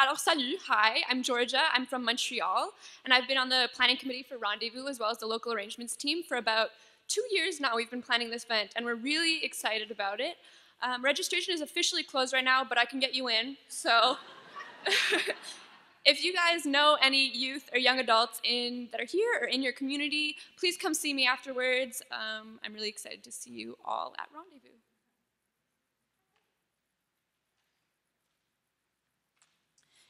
Alors, salut, hi, I'm Georgia. I'm from Montreal, and I've been on the planning committee for Rendezvous as well as the local arrangements team for about two years now. We've been planning this event, and we're really excited about it. Um, registration is officially closed right now, but I can get you in. So, if you guys know any youth or young adults in that are here or in your community, please come see me afterwards. Um, I'm really excited to see you all at Rendezvous.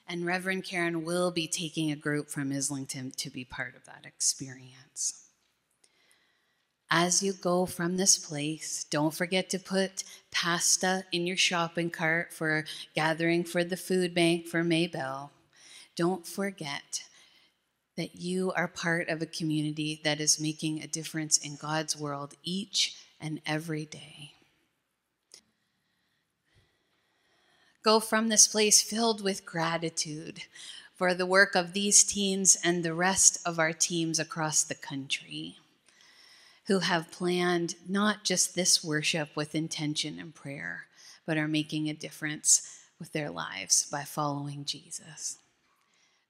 And Reverend Karen will be taking a group from Islington to be part of that experience. As you go from this place, don't forget to put pasta in your shopping cart for gathering for the food bank for Mabelle. Don't forget that you are part of a community that is making a difference in God's world each and every day. Go from this place filled with gratitude for the work of these teens and the rest of our teams across the country who have planned not just this worship with intention and prayer, but are making a difference with their lives by following Jesus.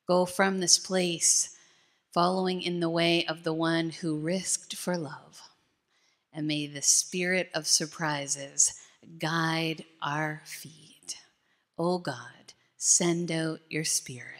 Go from this place following in the way of the one who risked for love. And may the spirit of surprises guide our feet. Oh God, send out your spirit.